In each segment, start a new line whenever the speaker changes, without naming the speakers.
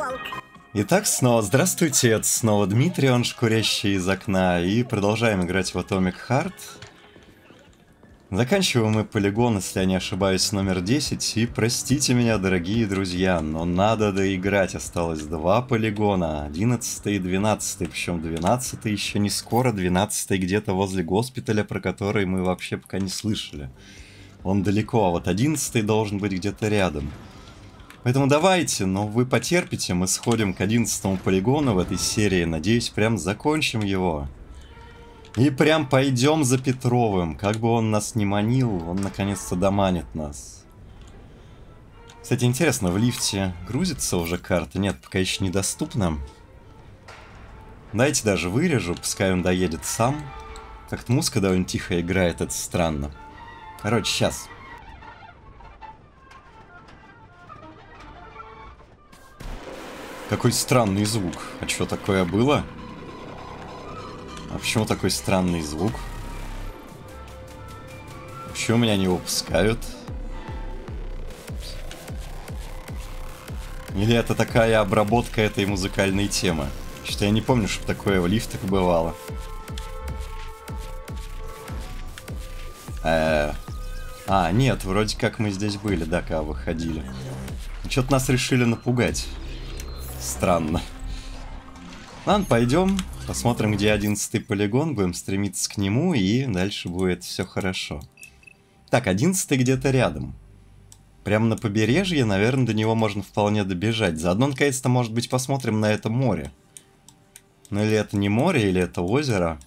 волк.
Итак, снова здравствуйте, это снова Дмитрий, он шкурящий из окна, и продолжаем играть в Atomic Heart. Заканчиваем мы полигон, если я не ошибаюсь, номер 10, и простите меня, дорогие друзья, но надо доиграть, осталось два полигона, 11 и 12, причем 12 еще не скоро, 12 где-то возле госпиталя, про который мы вообще пока не слышали. Он далеко, а вот 11 должен быть где-то рядом. Поэтому давайте, но вы потерпите, мы сходим к 11 полигону в этой серии. Надеюсь, прям закончим его. И прям пойдем за Петровым. Как бы он нас не манил, он наконец-то доманит нас. Кстати, интересно, в лифте грузится уже карта? Нет, пока еще недоступна. Дайте даже вырежу, пускай он доедет сам. Как-то музыка довольно тихо играет, это странно. Короче, сейчас. Какой странный звук. А что такое было? А почему такой странный звук? Почему меня не выпускают? Или это такая обработка этой музыкальной темы? Что я не помню, чтобы такое в лифтах бывало. -э а, нет, вроде как мы здесь были, да, когда выходили. Что-то нас решили напугать. Странно. Ладно, пойдем, посмотрим, где одиннадцатый полигон, будем стремиться к нему, и дальше будет все хорошо. Так, одиннадцатый где-то рядом. Прямо на побережье, наверное, до него можно вполне добежать. Заодно, наконец-то, может быть, посмотрим на это море. Ну или это не море, или это озеро.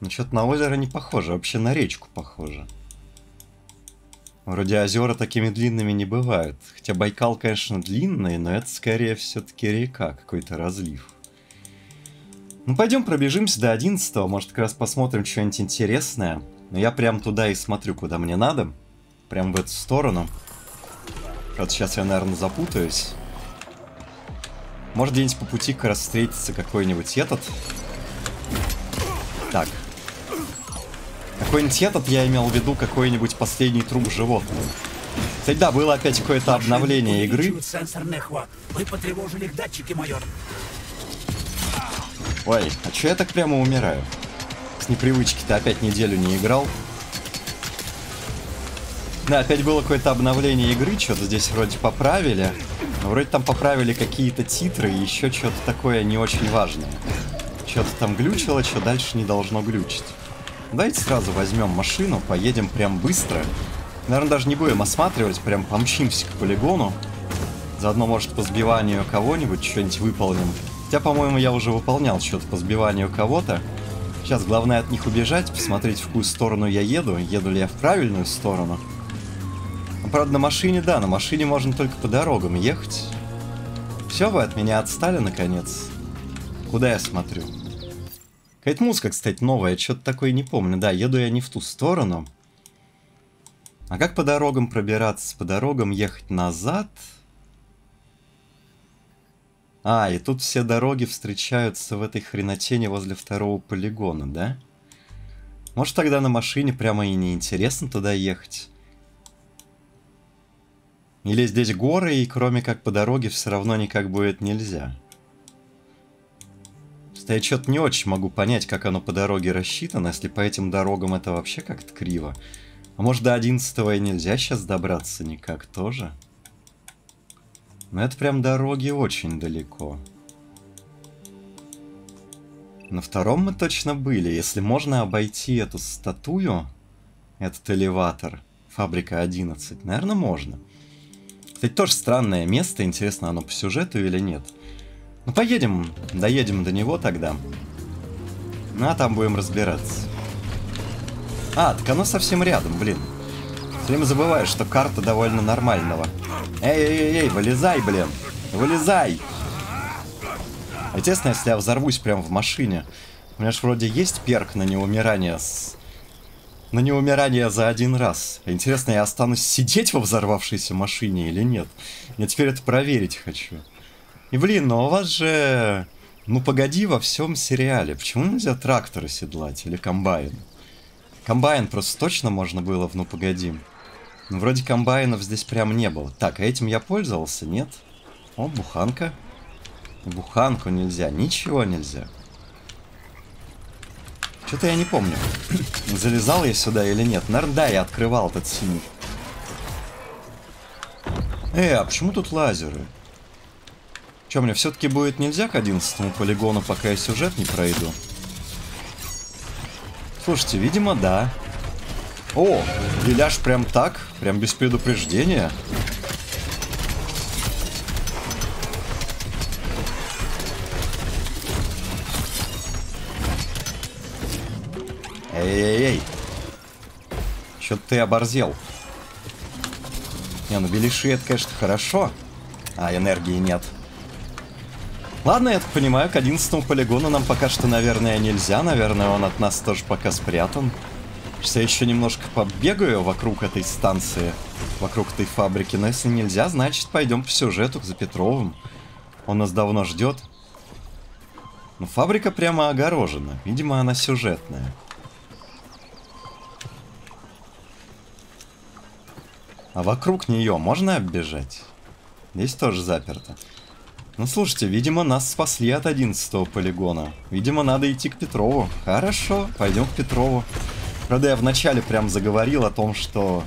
Ну что-то на озеро не похоже, вообще на речку похоже. Вроде озера такими длинными не бывают. Хотя Байкал, конечно, длинный, но это скорее все-таки река, какой-то разлив. Ну, пойдем пробежимся до 11 может, как раз посмотрим что-нибудь интересное. Но я прям туда и смотрю, куда мне надо. Прям в эту сторону. Правда, сейчас я, наверное, запутаюсь. Может, где-нибудь по пути как раз встретится какой-нибудь этот. Так, какой-нибудь этот я имел в виду какой-нибудь последний труп животного. Кстати, да, было опять какое-то обновление игры. Вы потревожили датчики, майор. Ой, а чё я так прямо умираю? С непривычки-то опять неделю не играл. Да, опять было какое-то обновление игры, что-то здесь вроде поправили. Но вроде там поправили какие-то титры и еще что-то такое не очень важное. Что-то там глючило, что дальше не должно глючить. Давайте сразу возьмем машину, поедем прям быстро. Наверное, даже не будем осматривать, прям помчимся к полигону. Заодно, может, по сбиванию кого-нибудь что-нибудь выполним. Хотя, по-моему, я уже выполнял что-то по сбиванию кого-то. Сейчас главное от них убежать, посмотреть, в какую сторону я еду. Еду ли я в правильную сторону. Ну, правда, на машине, да, на машине можно только по дорогам ехать. Все, вы от меня отстали, наконец. Куда я смотрю? Какая-то музыка, кстати, новая, что-то такое не помню. Да, еду я не в ту сторону. А как по дорогам пробираться? По дорогам ехать назад? А, и тут все дороги встречаются в этой хренотене возле второго полигона, да? Может тогда на машине прямо и не интересно туда ехать? Или здесь горы, и кроме как по дороге все равно никак будет нельзя? Просто я что-то не очень могу понять, как оно по дороге рассчитано, если по этим дорогам это вообще как-то криво. А может до 11 и нельзя сейчас добраться никак тоже? Но это прям дороги очень далеко. На втором мы точно были. Если можно обойти эту статую, этот элеватор, фабрика 11, наверное, можно. Кстати, тоже странное место. Интересно, оно по сюжету или нет. Ну, поедем, доедем до него тогда. Ну, а там будем разбираться. А, так оно совсем рядом, блин. Все время забываю, что карта довольно нормального. Эй-эй-эй, вылезай, блин. Вылезай. Естественно, если я взорвусь прямо в машине. У меня же вроде есть перк на неумирание с... На неумирание за один раз. Интересно, я останусь сидеть во взорвавшейся машине или нет? Я теперь это проверить хочу. И блин, но у вас же... Ну погоди во всем сериале. Почему нельзя трактор седлать или комбайн? Комбайн просто точно можно было в «Ну погоди». Ну вроде комбайнов здесь прям не было. Так, а этим я пользовался, нет? О, буханка. Буханку нельзя, ничего нельзя. Что-то я не помню. Залезал я сюда или нет. Наверное, да, я открывал этот синий. Э, а почему тут лазеры? Че, мне все-таки будет нельзя к 11 полигону, пока я сюжет не пройду? Слушайте, видимо, да. О, Виляж прям так, прям без предупреждения. Эй-эй-эй. Чё ты оборзел? Не, ну Белиши это, конечно, хорошо. А, энергии нет. Ладно, я так понимаю, к 11 полигону нам пока что, наверное, нельзя. Наверное, он от нас тоже пока спрятан. Сейчас я еще немножко побегаю вокруг этой станции, вокруг этой фабрики. Но если нельзя, значит, пойдем по сюжету за Петровым. Он нас давно ждет. Но фабрика прямо огорожена. Видимо, она сюжетная. А вокруг нее можно оббежать? Здесь тоже заперто. Ну, слушайте, видимо, нас спасли от 11 полигона. Видимо, надо идти к Петрову. Хорошо, пойдем к Петрову. Правда, я вначале прям заговорил о том, что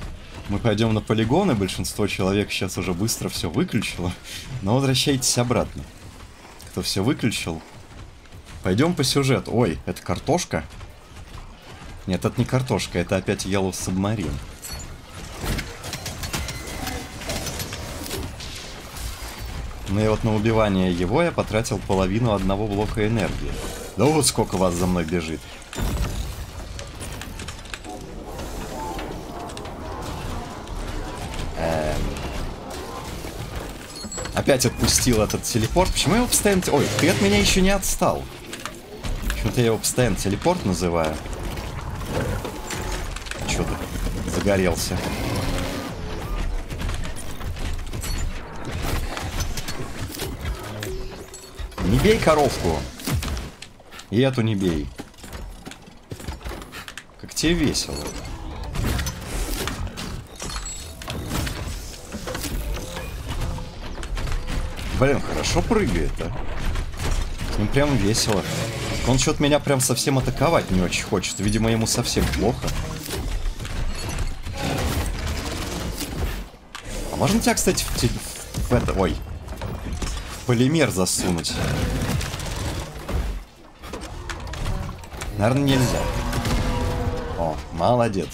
мы пойдем на полигон, и большинство человек сейчас уже быстро все выключило. Но возвращайтесь обратно. Кто все выключил? Пойдем по сюжету. Ой, это картошка? Нет, это не картошка, это опять Yellow Submarine. Ну и вот на убивание его я потратил половину одного блока энергии. Да вот сколько вас за мной бежит. Эм... Опять отпустил этот телепорт. Почему я его постоянно... Ой, ты от меня еще не отстал. Почему-то я его постоянно телепорт называю. Что ты загорелся? Бей коровку. И эту не бей. Как тебе весело. Блин, хорошо прыгает, а. С ним прям весело. Он что-то меня прям совсем атаковать не очень хочет. Видимо, ему совсем плохо. А можно тебя, кстати, в, в это... Ой, полимер засунуть. Наверное, нельзя. О, молодец.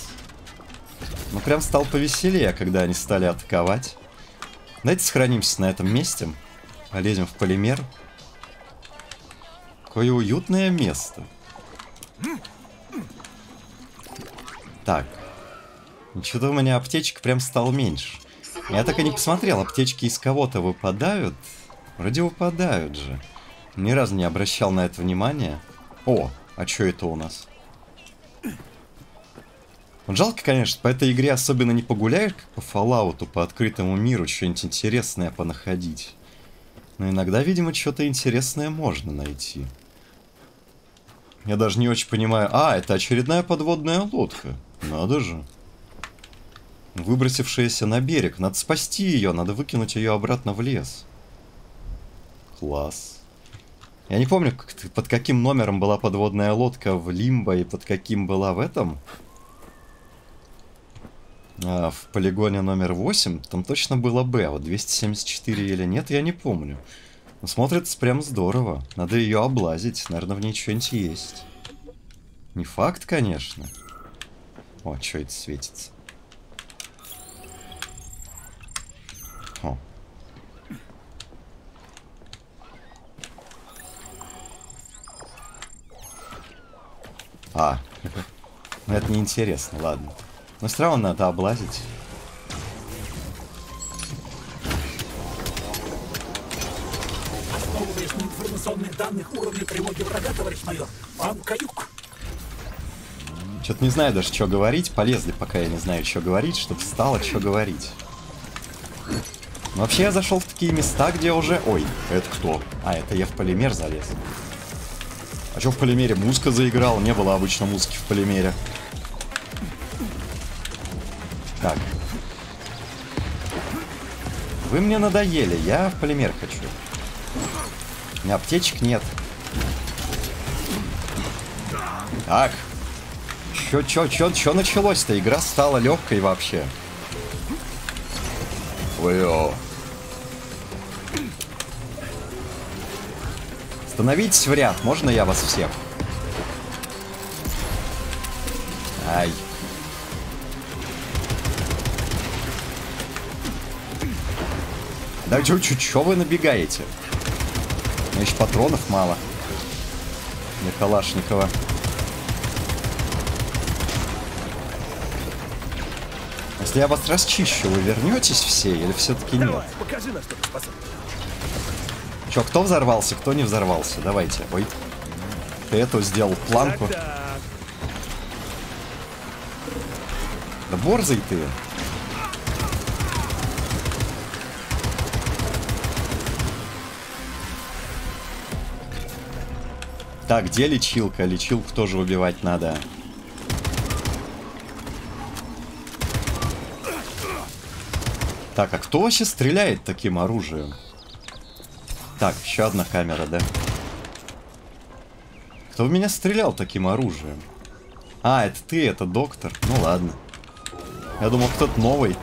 Ну, прям стал повеселее, когда они стали атаковать. Давайте сохранимся на этом месте. Полезем в полимер. Какое уютное место. Так. Что-то у меня аптечек прям стал меньше. Я так и не посмотрел, аптечки из кого-то выпадают. Вроде выпадают же. Ни разу не обращал на это внимания. О, а что это у нас? Вот жалко, конечно, по этой игре особенно не погуляешь, как по Fallout, по открытому миру, что-нибудь интересное понаходить. Но иногда, видимо, что-то интересное можно найти. Я даже не очень понимаю... А, это очередная подводная лодка. Надо же. Выбросившаяся на берег. Надо спасти ее, надо выкинуть ее обратно в лес. Класс. Я не помню, под каким номером была подводная лодка в Лимбо и под каким была в этом. А, в полигоне номер 8 там точно было Б, а вот 274 или нет, я не помню. Но смотрится прям здорово. Надо ее облазить, наверное, в ней что-нибудь есть. Не факт, конечно. О, что это светится? А, ну это неинтересно, ладно. Но все равно надо облазить.
Основываясь на информационных данных уровня тревоги врага, товарищ майор, вам каюк.
Что-то не знаю даже, что говорить. Полезли, пока я не знаю, что говорить, чтобы стало, что говорить. Но вообще я зашел в такие места, где уже... Ой, это кто? А, это я в полимер залез. А что в полимере? Музыка заиграл, не было обычно музыки в полимере. Так. Вы мне надоели, я в полимер хочу. У меня аптечек нет. Так. Чё, чё, чё, чё началось-то? Игра стала легкой вообще. Ой-о. Становитесь в ряд, можно я вас всех? Ай. Да чё, чё, чё вы набегаете? Еще патронов мало. Для Калашникова. Если я вас расчищу, вы вернетесь все или все-таки нет?
Давай, покажи, на что ты способен.
Чё, кто взорвался, кто не взорвался? Давайте. Ой. Ты эту сделал планку. Да борзый ты. Так, где лечилка? Лечилку тоже убивать надо. Так, а кто вообще стреляет таким оружием? Так, еще одна камера, да? Кто в меня стрелял таким оружием? А, это ты, это доктор. Ну ладно. Я думал, кто-то новый.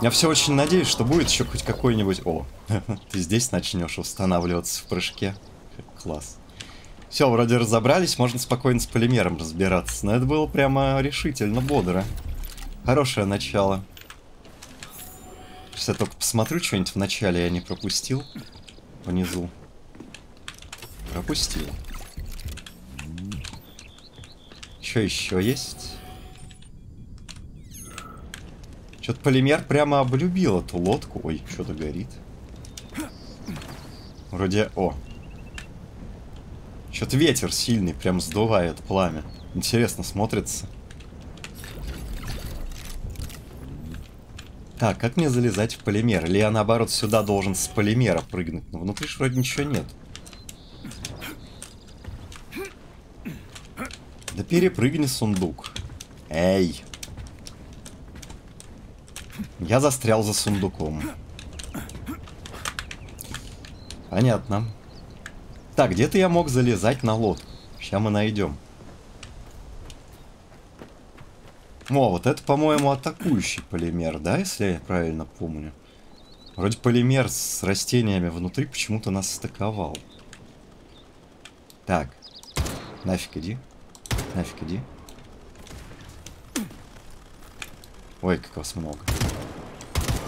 Я все очень надеюсь, что будет еще хоть какой-нибудь... О, ты здесь начнешь устанавливаться в прыжке. Класс. Все, вроде разобрались, можно спокойно с полимером разбираться. Но это было прямо решительно бодро. Хорошее начало. Сейчас я только посмотрю что-нибудь в начале, я не пропустил. Внизу. Пропустил. Что еще есть? Что-то полимер прямо облюбил эту лодку. Ой, что-то горит. Вроде... О. Что-то ветер сильный, прям сдувает пламя. Интересно смотрится. Так, как мне залезать в полимер? Или я наоборот сюда должен с полимера прыгнуть? Но внутри ж вроде ничего нет. Да перепрыгни сундук. Эй. Я застрял за сундуком. Понятно. Так, где-то я мог залезать на лодку. Сейчас мы найдем. О, вот это, по-моему, атакующий полимер, да, если я правильно помню? Вроде полимер с растениями внутри почему-то нас стыковал. Так. Нафиг иди. Нафиг иди. Ой, как вас много.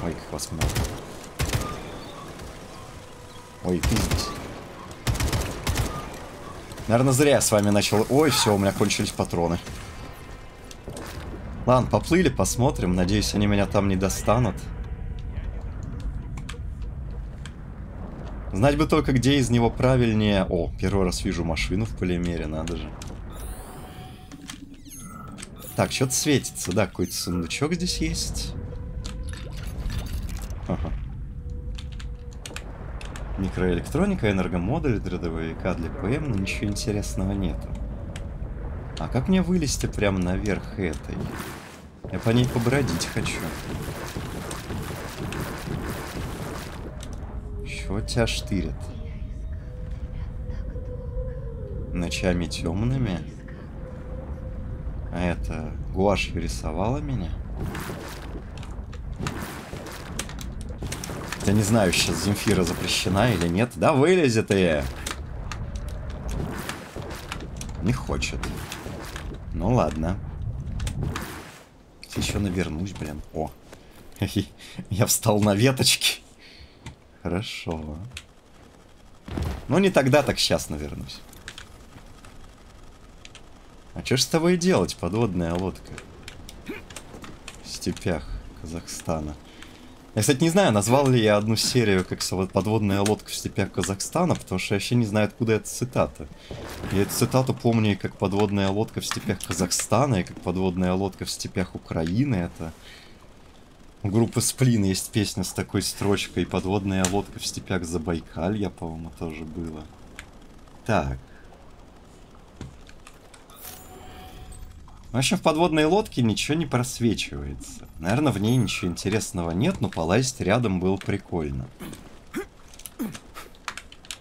Ой, как вас много. Ой, ты здесь. Наверное, зря я с вами начал... Ой, все, у меня кончились патроны. Ладно, поплыли, посмотрим. Надеюсь, они меня там не достанут. Знать бы только, где из него правильнее... О, первый раз вижу машину в полимере, надо же. Так, что-то светится. Да, какой-то сундучок здесь есть. Ага. Микроэлектроника, энергомодуль, дредовика для ПМ, но ничего интересного нету. А как мне вылезти прямо наверх этой? Я по ней побродить хочу. Чего тебя штырит? Ночами темными? А это гуашью рисовала меня? Я не знаю, сейчас Земфира запрещена или нет. Да вылези ты! Не хочет. Ну ладно. Еще навернусь, блин. О. Я встал на веточки. Хорошо. Ну не тогда, так сейчас навернусь. А что ж с тобой делать, подводная лодка? В степях Казахстана. Я, кстати, не знаю, назвал ли я одну серию как подводная лодка в степях Казахстана, потому что я вообще не знаю, откуда эта цитата. Я эту цитату помню как подводная лодка в степях Казахстана, и как подводная лодка в степях Украины. Это у группы Сплин есть песня с такой строчкой «Подводная лодка в степях Забайкалья», по-моему, тоже было. Так. В общем, в подводной лодке ничего не просвечивается. Наверное, в ней ничего интересного нет, но полазить рядом было прикольно.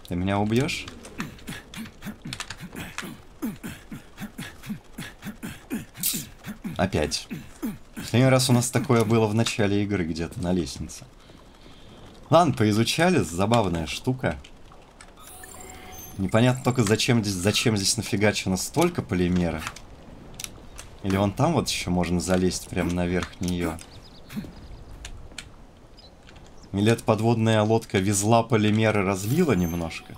Ты меня убьешь? Опять. Последний раз у нас такое было в начале игры, где-то на лестнице. Ладно, поизучали, забавная штука. Непонятно только, зачем здесь, зачем здесь нафигачено столько полимера. Или вон там вот еще можно залезть прямо наверх нее. Или эта подводная лодка везла полимеры, разлила немножко.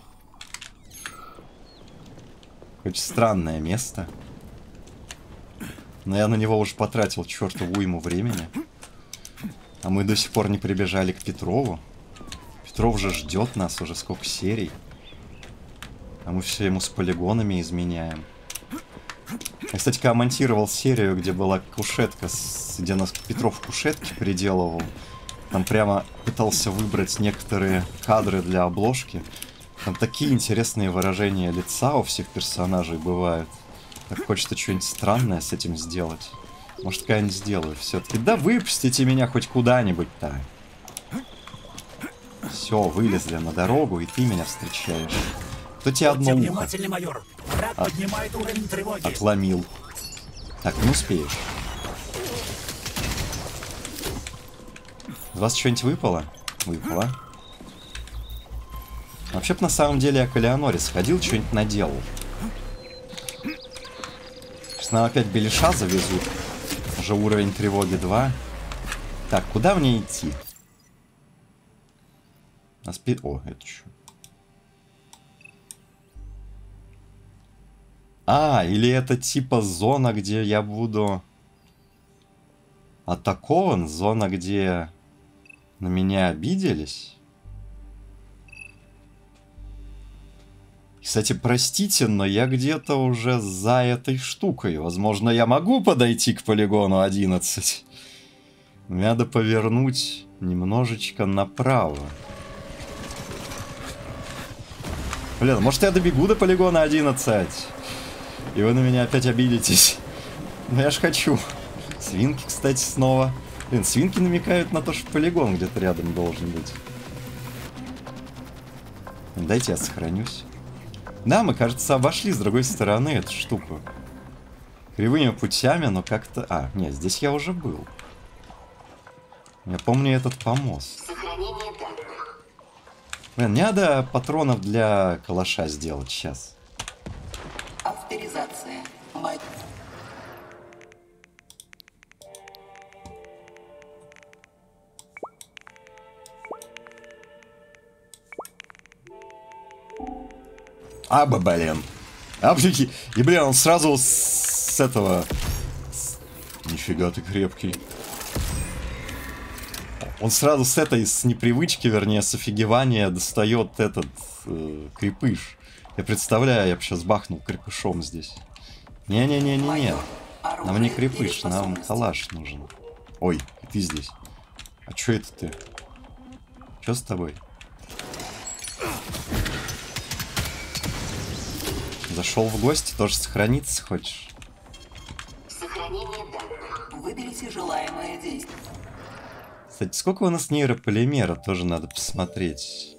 Очень странное место. Но я на него уже потратил чертову уйму времени. А мы до сих пор не прибежали к Петрову. Петров же ждет нас уже сколько серий. А мы все ему с полигонами изменяем. Я, кстати, когда монтировал серию, где была кушетка, где нас Петров кушетки переделывал, там прямо пытался выбрать некоторые кадры для обложки. Там такие интересные выражения лица у всех персонажей бывают. Так хочется что-нибудь странное с этим сделать. Может, когда-нибудь сделаю все-таки. Да выпустите меня хоть куда-нибудь-то. Все, вылезли на дорогу, и ты меня встречаешь. Кто тебе одно ухо
майор. Враг
А.
поднимает уровень тревоги.
отломил? Так, не успеешь. Из вас что-нибудь выпало? Выпало. Вообще на самом деле я к Элеоноре сходил, что-нибудь наделал. Сейчас нам опять Белиша завезут. Уже уровень тревоги 2. Так, куда мне идти? На спи... О, это что? А, или это типа зона, где я буду атакован? Зона, где на меня обиделись? Кстати, простите, но я где-то уже за этой штукой. Возможно, я могу подойти к полигону 11. Надо повернуть немножечко направо. Блин, может я добегу до полигона 11? И вы на меня опять обидитесь. Но я ж хочу. Свинки, кстати, снова. Блин, свинки намекают на то, что полигон где-то рядом должен быть. Дайте я сохранюсь. Да, мы, кажется, обошли с другой стороны эту штуку. Кривыми путями, но как-то... А, нет, здесь я уже был. Я помню этот помост. Блин, мне надо патронов для калаша сделать сейчас. А, блин. А, и, блин, он сразу с, этого... Нифига ты крепкий. Он сразу с этой, с непривычки, вернее, с офигевания достает этот э, крепыш. Я представляю, я бы сейчас бахнул крепышом здесь. Не-не-не-не-не. Нам не крепыш, нам калаш нужен. Ой, ты здесь. А чё это ты? Чё с тобой? Зашел в гости, тоже сохраниться хочешь?
Сохранение данных. Выберите желаемое действие.
Кстати, сколько у нас нейрополимера, тоже надо посмотреть.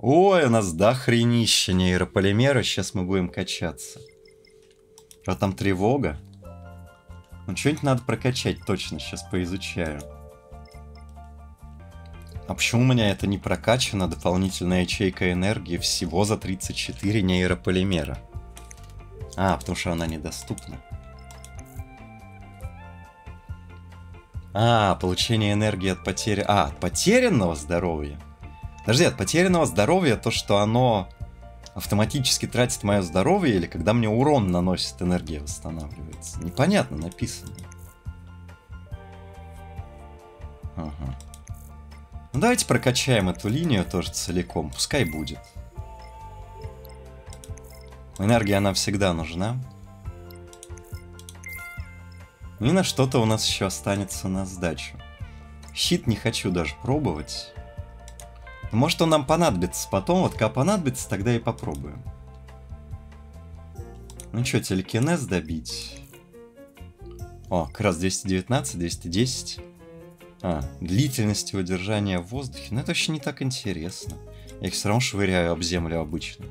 Ой, у нас до хренища нейрополимера, сейчас мы будем качаться. А там тревога. Ну, что-нибудь надо прокачать точно, сейчас поизучаю. А почему у меня это не прокачано, дополнительная ячейка энергии всего за 34 нейрополимера? А, потому что она недоступна. А, получение энергии от потери... А, от потерянного здоровья? Подожди, от потерянного здоровья то, что оно автоматически тратит мое здоровье, или когда мне урон наносит, энергия восстанавливается? Непонятно написано. Ага. Ну давайте прокачаем эту линию тоже целиком, пускай будет. Энергия, она всегда нужна. И на что-то у нас еще останется на сдачу. Щит не хочу даже пробовать. Может он нам понадобится потом, вот когда понадобится, тогда и попробуем. Ну что, телекинез добить? О, как раз 219, 210. А, длительность удержания в воздухе. Ну это вообще не так интересно. Я их все равно швыряю об землю обычно.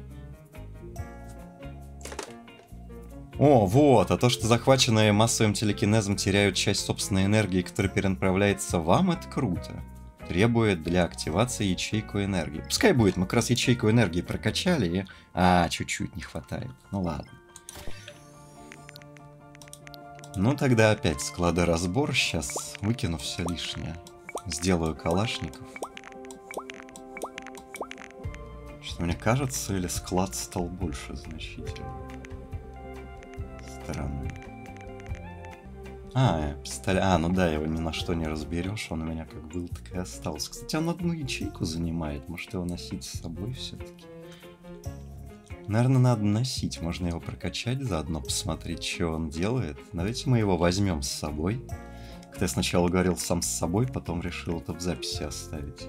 О, вот, а то, что захваченные массовым телекинезом теряют часть собственной энергии, которая перенаправляется вам, это круто. Требует для активации ячейку энергии. Пускай будет, мы как раз ячейку энергии прокачали и... А, чуть-чуть не хватает. Ну ладно. Ну тогда опять складоразбор. Сейчас выкину все лишнее. Сделаю калашников. Что мне кажется, или склад стал больше значительно. Странно. А, пистолет. А, ну да, его ни на что не разберешь. Он у меня как был, так и остался. Кстати, он одну ячейку занимает. Может его носить с собой все-таки? Наверное, надо носить. Можно его прокачать, заодно посмотреть, что он делает. Давайте мы его возьмем с собой. Когда я сначала говорил сам с собой, потом решил это в записи оставить.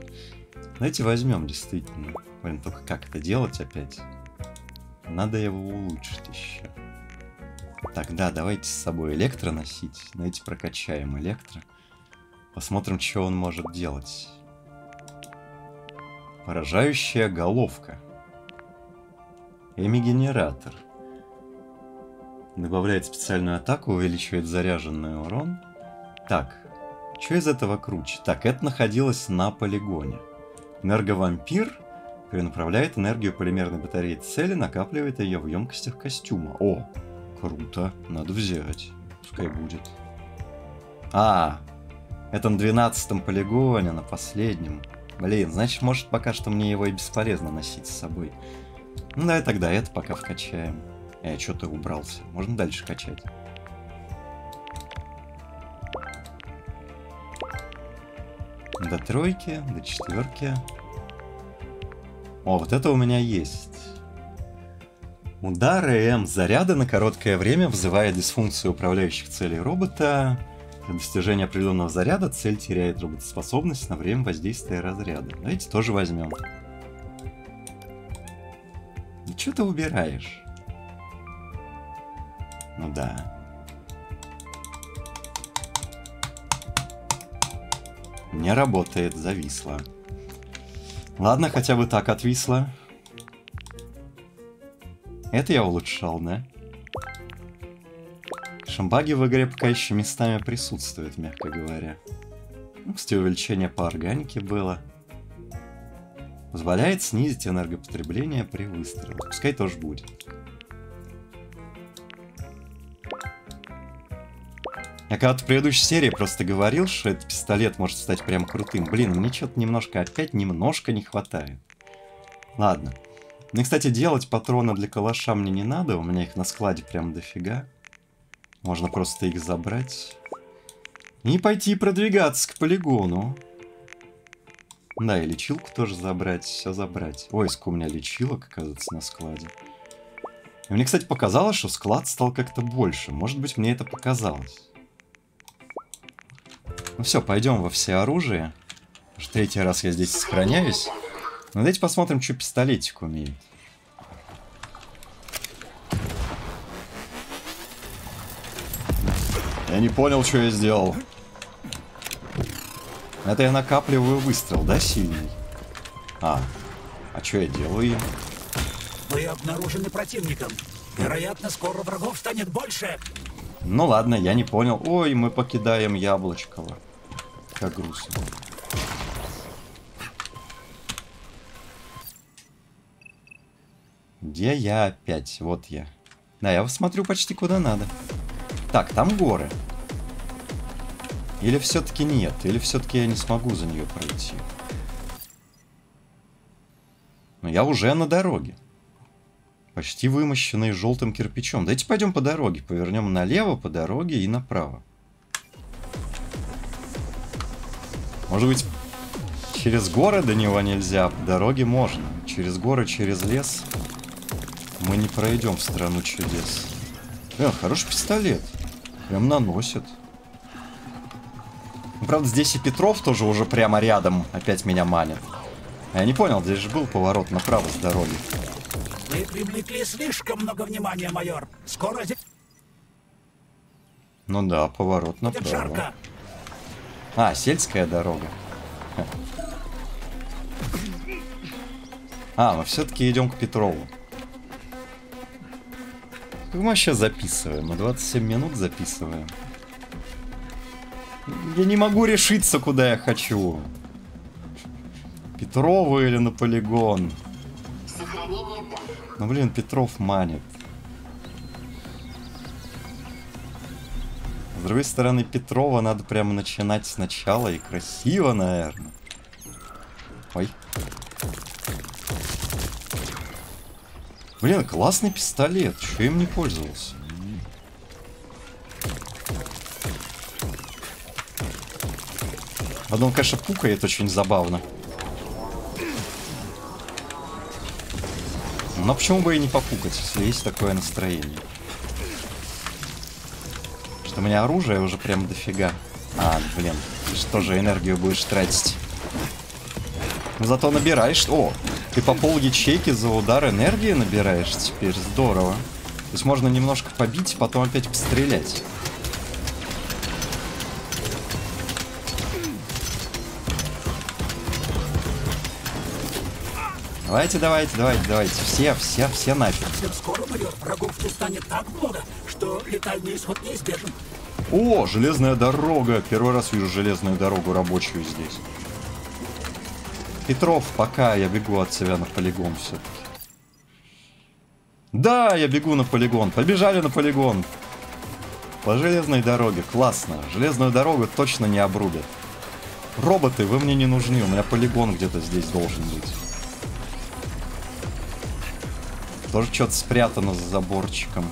Давайте возьмем, действительно. Блин, только как это делать опять? Надо его улучшить еще. Так, да, давайте с собой электро носить. Давайте прокачаем электро. Посмотрим, что он может делать. Поражающая головка. Эми-генератор. Добавляет специальную атаку, увеличивает заряженный урон. Так, что из этого круче? Так, это находилось на полигоне. Энерговампир перенаправляет энергию полимерной батареи цели, накапливает ее в емкостях костюма. О, круто, надо взять. Пускай будет. А, это на 12 полигоне, на последнем. Блин, значит, может пока что мне его и бесполезно носить с собой. Ну да, тогда это пока вкачаем. Я что-то убрался. Можно дальше качать. До тройки, до четверки. О, вот это у меня есть. Удар М заряда на короткое время вызывает дисфункцию управляющих целей робота. Для достижения определенного заряда цель теряет работоспособность на время воздействия разряда. Давайте тоже возьмем. Что ты убираешь? Ну да. Не работает, зависло. Ладно, хотя бы так отвисло. Это я улучшал, да? Шамбаги в игре пока еще местами присутствуют, мягко говоря. Ну, кстати, увеличение по органике было. Позволяет снизить энергопотребление при выстреле. Пускай тоже будет. Я когда-то в предыдущей серии просто говорил, что этот пистолет может стать прям крутым. Блин, мне что-то немножко, опять немножко не хватает. Ладно. Ну, кстати, делать патроны для калаша мне не надо. У меня их на складе прям дофига. Можно просто их забрать. И пойти продвигаться к полигону. Да, и лечилку тоже забрать, все забрать. Ой, сколько у меня лечилок, оказывается, на складе. И мне, кстати, показалось, что склад стал как-то больше. Может быть, мне это показалось. Ну все, пойдем во все оружие. Уже третий раз я здесь сохраняюсь. Ну, давайте посмотрим, что пистолетик умеет. Я не понял, что я сделал. Это я накапливаю выстрел, да, сильный? А, а что я делаю им?
Вы обнаружены противником. Вероятно, скоро врагов станет больше.
Ну ладно, я не понял. Ой, мы покидаем Яблочкова. Как грустно. Где я опять? Вот я. Да, я смотрю почти куда надо. Так, там горы. Или все-таки нет? Или все-таки я не смогу за нее пройти? Но я уже на дороге. Почти вымощенный желтым кирпичом. Давайте пойдем по дороге. Повернем налево по дороге и направо. Может быть, через горы до него нельзя, по дороге можно. Через горы, через лес мы не пройдем в страну чудес. Э, хороший пистолет. Прям наносит. Правда, здесь и Петров тоже уже прямо рядом опять меня манит. Я не понял, здесь же был поворот направо с дороги.
Вы привлекли слишком много внимания, майор. Скоро здесь
Ну да, поворот направо.
жарко.
А, сельская дорога. А, мы все-таки идем к Петрову. Как мы вообще записываем? Мы 27 минут записываем. Я не могу решиться, куда я хочу. Петрову или на полигон? Ну блин, Петров манит. С другой стороны, Петрова надо прямо начинать сначала и красиво, наверное. Ой. Блин, классный пистолет. Че им не пользовался? Потом, конечно, пукает очень забавно. Но почему бы и не попукать, если есть такое настроение? Что у меня оружие уже прям дофига. А, блин, что же энергию будешь тратить? Ну, Зато набираешь... О, ты по пол ячейки за удар энергии набираешь теперь. Здорово. То есть можно немножко побить, потом опять пострелять. Давайте, давайте, давайте, давайте. Все, все, все нафиг.
Совсем скоро, майор, врагов тут станет так много, что летальный исход неизбежен.
О, железная дорога. Первый раз вижу железную дорогу рабочую здесь. Петров, пока я бегу от себя на полигон все-таки. Да, я бегу на полигон. Побежали на полигон. По железной дороге. Классно. Железную дорогу точно не обрубят. Роботы, вы мне не нужны. У меня полигон где-то здесь должен быть. Тоже что-то спрятано за заборчиком.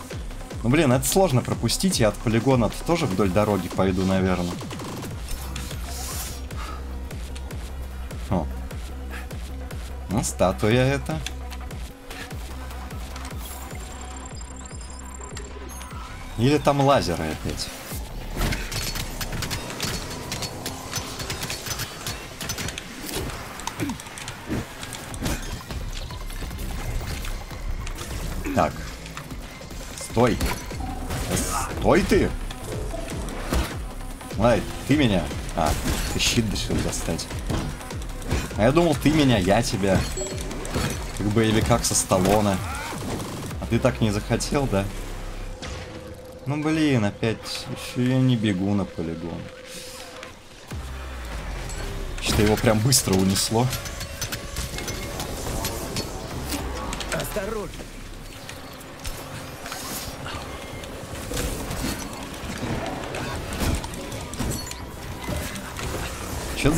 Ну, блин, это сложно пропустить. Я от полигона тоже вдоль дороги пойду, наверное. О. Ну, статуя это. Или там лазеры опять. Стой. Стой ты. Ай, ты меня. А, ты щит решил достать. А я думал, ты меня, я тебя. Как бы или как со Сталлоне. А ты так не захотел, да? Ну блин, опять еще я не бегу на полигон. Что-то его прям быстро унесло.
Осторожно.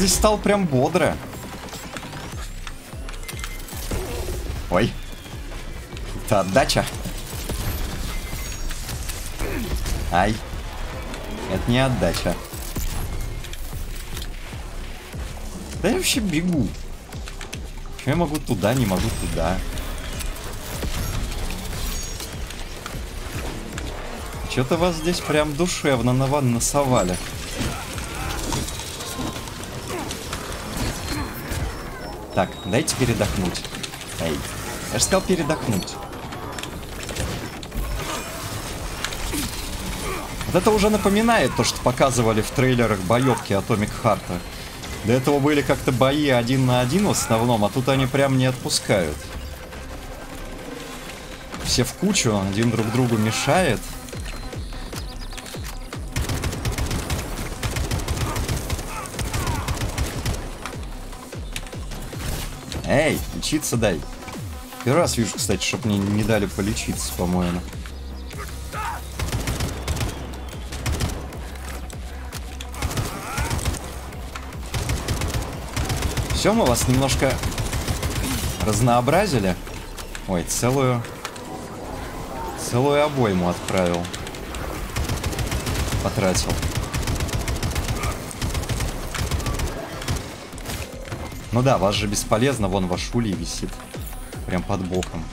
Здесь стал прям бодро. Ой. Это отдача. Ай. Это не отдача. Да я вообще бегу. Чё я могу туда, не могу туда. Что-то вас здесь прям душевно на ван насовали. Так, дайте передохнуть. Эй, я же сказал передохнуть. Вот это уже напоминает то, что показывали в трейлерах боевки Atomic Heart. До этого были как-то бои один на один в основном, а тут они прям не отпускают. Все в кучу, один друг другу мешает. Эй, лечиться дай. Первый раз вижу, кстати, чтоб мне не дали полечиться, по-моему. Все, мы вас немножко разнообразили. Ой, целую... Целую обойму отправил. Потратил. Ну да, вас же бесполезно, вон ваш улей висит. Прям под боком.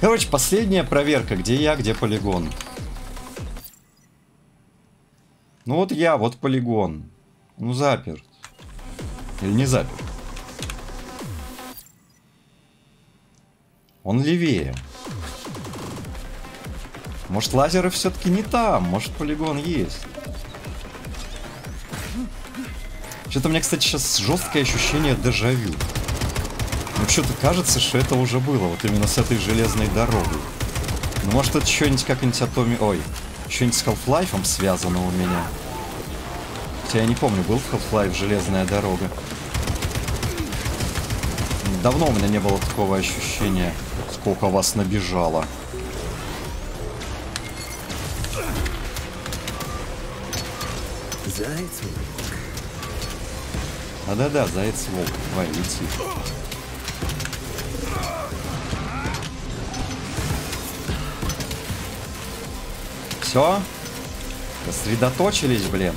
Короче, последняя проверка, где я, где полигон. Ну вот я, вот полигон. Ну заперт. Или не заперт. Он левее. Может, лазеры все-таки не там. Может, полигон есть. Что-то мне, кстати, сейчас жесткое ощущение дежавю. Ну, что-то кажется, что это уже было. Вот именно с этой железной дорогой. Ну, может, это что-нибудь как-нибудь от Томи... Ой, что-нибудь с Half-Life связано у меня. Хотя я не помню, был в Half-Life железная дорога. Давно у меня не было такого ощущения, сколько вас набежало.
Заяц.
Да-да-да, заяц волк. Лети. Все? Сосредоточились, блин.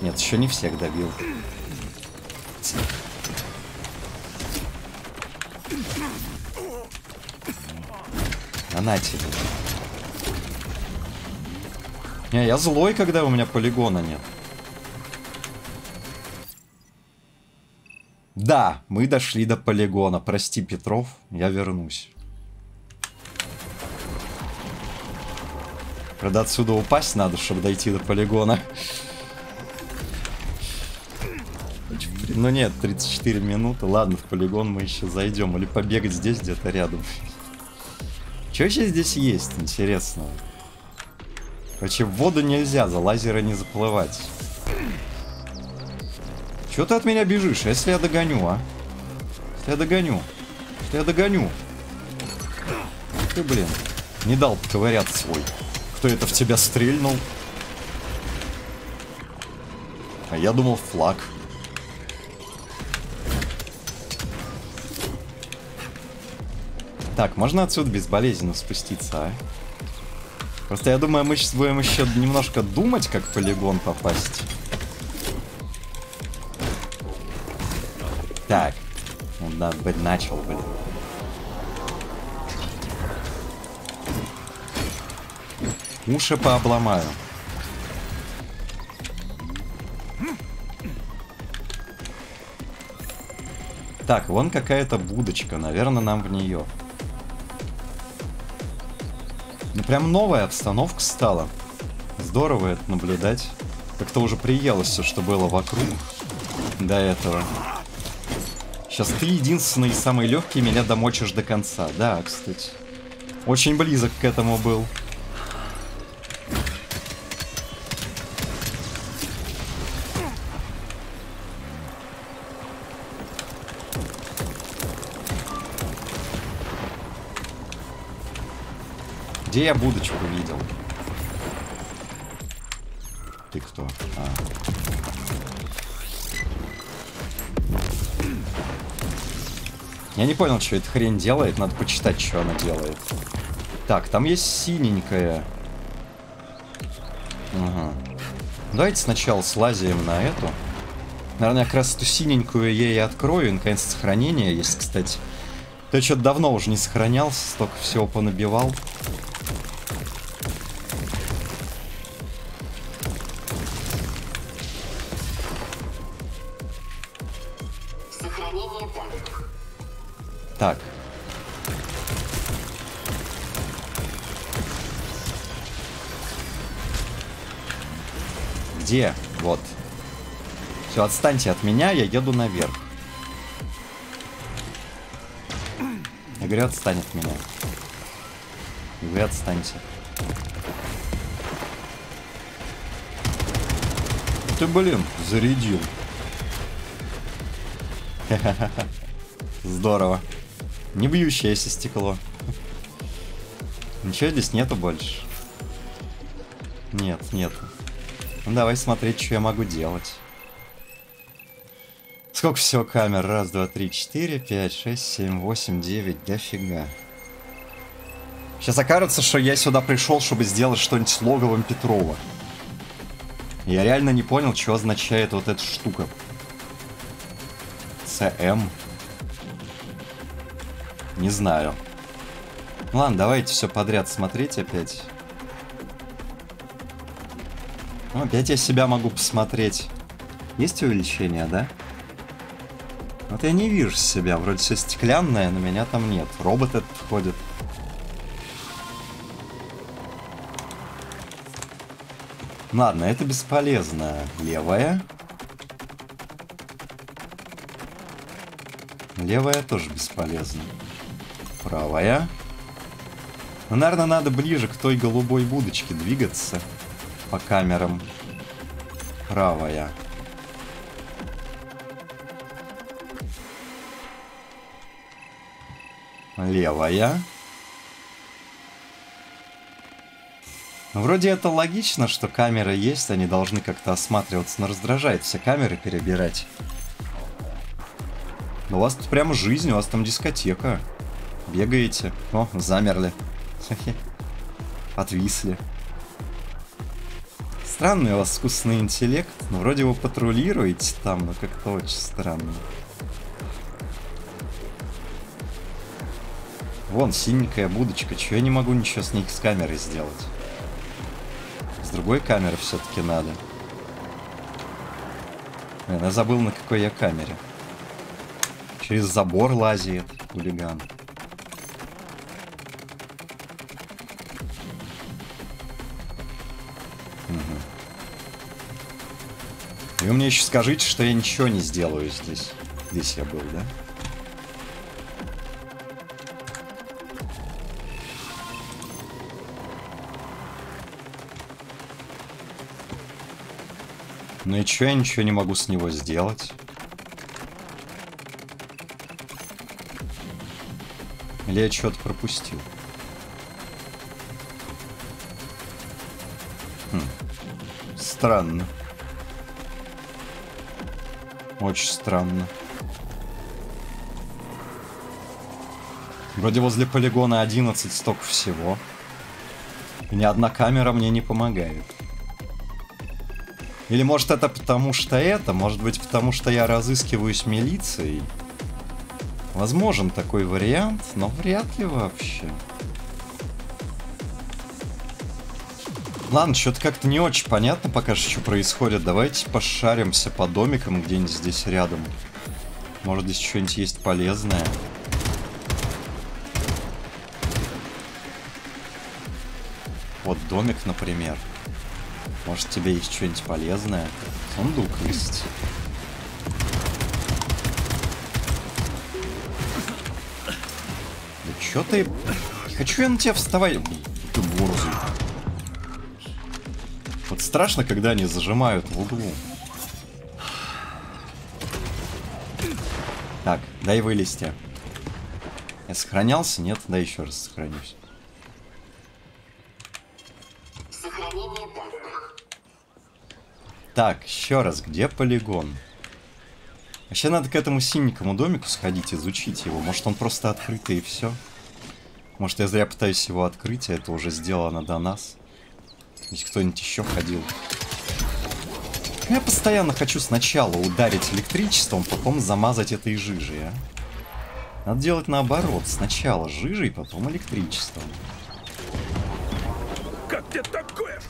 Нет, еще не всех добил. А на тебе. Не, я злой, когда у меня полигона нет. Да, мы дошли до полигона. Прости, Петров, я вернусь. Правда, отсюда упасть надо, чтобы дойти до полигона. Ну нет, 34 минуты. Ладно, в полигон мы еще зайдем. Или побегать здесь где-то рядом. Что еще здесь есть интересного? Короче, в воду нельзя, за лазера не заплывать. Чего ты от меня бежишь? Если я догоню, а? Если я догоню. Если я догоню. Ты, блин, не дал поковыряться свой. Кто это в тебя стрельнул? А я думал флаг. Так, можно отсюда безболезненно спуститься, а? Просто я думаю, мы сейчас будем еще немножко думать, как в полигон попасть. Так. Ну, надо быть начал, блин. Уши пообломаю. Так, вон какая-то будочка. Наверное, нам в нее. Ну, прям новая обстановка стала. Здорово это наблюдать. Как-то уже приелось все, что было вокруг до этого. Сейчас ты единственный и самый легкий меня домочишь до конца. Да, кстати. Очень близок к этому был. Где я будочку видел? Ты кто? А. Я не понял, что эта хрень делает. Надо почитать, что она делает. Так, там есть синенькая. Ага. Давайте сначала слазим на эту. Наверное, как раз эту синенькую я и открою. И, наконец, сохранение есть, кстати. Ты что-то давно уже не сохранялся, столько всего понабивал. Так. Где? Вот. Все, отстаньте от меня, я еду наверх. Я говорю, отстань от меня. И вы отстаньте. Ты, блин, зарядил. Здорово. Не бьющееся стекло. Ничего здесь нету больше. Нет, нету. Ну, давай смотреть, что я могу делать. Сколько всего камер? Раз, два, три, четыре, пять, шесть, семь, восемь, девять. Дофига. Сейчас окажется, что я сюда пришел, чтобы сделать что-нибудь с логовым Петрова. Я реально не понял, что означает вот эта штука. ЦМ. Не знаю. Ладно, давайте все подряд смотреть опять. Ну, опять я себя могу посмотреть. Есть увеличение, да? Вот я не вижу себя. Вроде все стеклянное, но меня там нет. Робот этот ходит. Ладно, это бесполезно. Левая. Левая тоже бесполезна. Правая. Ну, наверное, надо ближе к той голубой будочке двигаться по камерам. Правая. Левая. Вроде это логично, что камеры есть, они должны как-то осматриваться, но раздражает все камеры перебирать. Но у вас тут прямо жизнь, у вас там дискотека. Бегаете. О, замерли. Отвисли. Странный у вас искусственный интеллект. Ну, вроде вы патрулируете там, но как-то очень странно. Вон, синенькая будочка. Чего я не могу ничего с ней с камерой сделать? С другой камеры все-таки надо. Я забыл, на какой я камере. Через забор лазит хулиган. И вы мне еще скажите, что я ничего не сделаю здесь. Здесь я был, да? Ну и чё, я ничего не могу с него сделать? Или я что-то пропустил? Странно. Очень странно. Вроде возле полигона 11 столько всего. Ни одна камера мне не помогает. Или может это потому что это? Может быть потому что я разыскиваюсь милицией? Возможен такой вариант, но вряд ли вообще. Ладно, что-то как-то не очень понятно пока что, что происходит. Давайте пошаримся по домикам где-нибудь здесь рядом. Может здесь что-нибудь есть полезное. Вот домик, например. Может тебе есть что-нибудь полезное? Сундук есть. Да чё ты... Хочу я на тебя вставать. Ты борзый. Страшно, когда они зажимают в углу. Так, дай вылезти. Я сохранялся? Нет? Да еще раз сохранюсь. Так, еще раз, где полигон? Вообще надо к этому синенькому домику сходить, изучить его. Может он просто открытый и все? Может я зря пытаюсь его открыть, а это уже сделано до нас? Ведь кто-нибудь еще ходил. Я постоянно хочу сначала ударить электричеством, потом замазать этой жижей, а? Надо делать наоборот. Сначала жижей, потом электричеством.
Как тебе такое?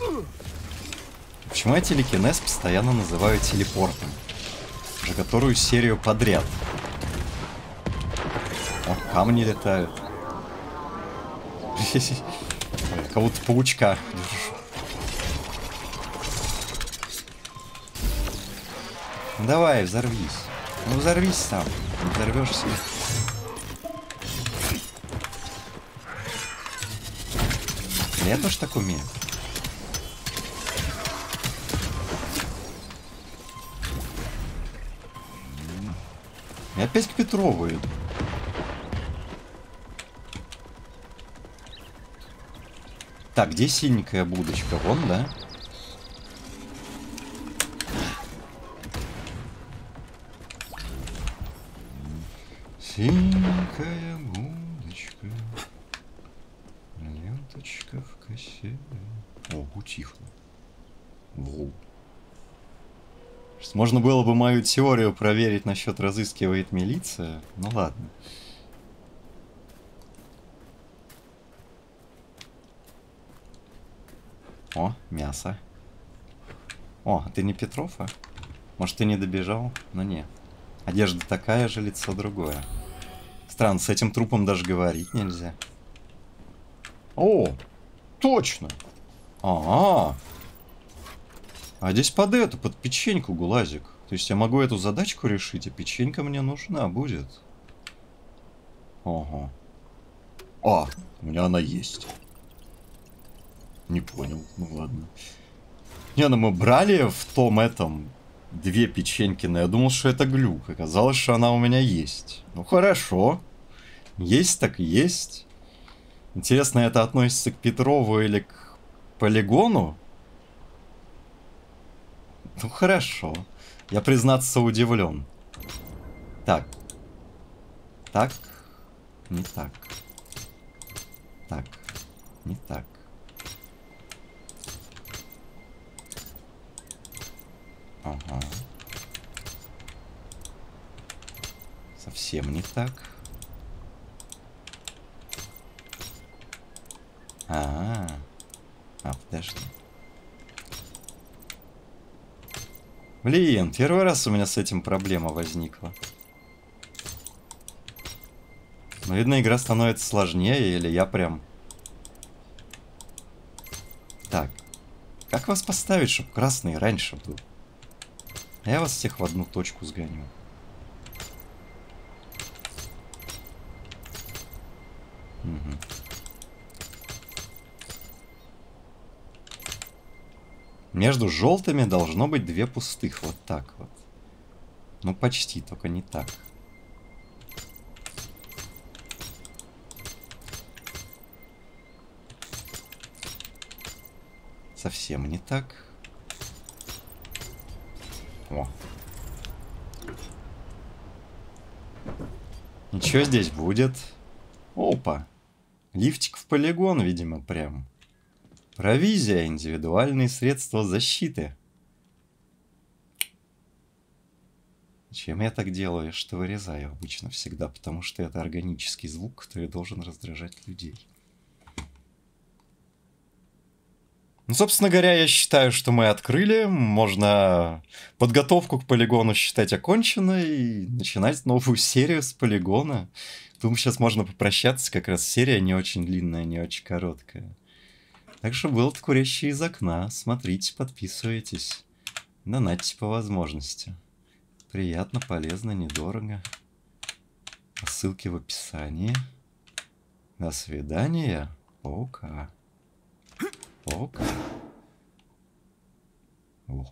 Почему я телекинез постоянно называю телепортом? Уже которую серию подряд. О, камни летают. Кого-то паучка держу. Давай, взорвись. Ну взорвись сам. Не взорвешься. Я тоже так умею. Я опять к Петрову иду. Так, где синенькая будочка? Вон, да? Синенькая будочка. Ленточка в косе. О, утихло. Вру. Можно было бы мою теорию проверить насчет разыскивает милиция. Ну ладно. О, мясо. О, а ты не Петров, а? Может, ты не добежал? Ну не. Одежда такая же, лицо другое. Странно, с этим трупом даже говорить нельзя. О, точно. А, -а, -а. а здесь под эту, под печеньку гулазик. То есть я могу эту задачку решить, а печенька мне нужна будет. Ого. А, у меня она есть. Не понял, ну ладно. Не, ну мы брали в том этом две печеньки, но я думал, что это глюк. Оказалось, что она у меня есть. Ну хорошо. Есть так и есть. Интересно, это относится к Петрову или к полигону? Ну хорошо. Я, признаться, удивлен. Так. Так. Не так. Так. Не так. Ага. Совсем не так. А, -а, -а. а подожди. Блин, первый раз у меня с этим проблема возникла. Но, видно, игра становится сложнее, или я прям... Так. Как вас поставить, чтобы красный раньше был? Я вас всех в одну точку сгоню. Угу. Между желтыми должно быть две пустых. Вот так вот. Ну, почти, только не так. Совсем не так. О. Ничего здесь будет. Опа. Лифтик в полигон, видимо, прям. Провизия, индивидуальные средства защиты. Чем я так делаю? Что вырезаю обычно всегда, потому что это органический звук, который должен раздражать людей. Ну, собственно говоря, я считаю, что мы открыли. Можно подготовку к полигону считать оконченной и начинать новую серию с полигона. Думаю, сейчас можно попрощаться. Как раз серия не очень длинная, не очень короткая. Так что был курящий из окна. Смотрите, подписывайтесь. Донатьте по возможности. Приятно, полезно, недорого. Ссылки в описании. До свидания. Пока. Пока. О.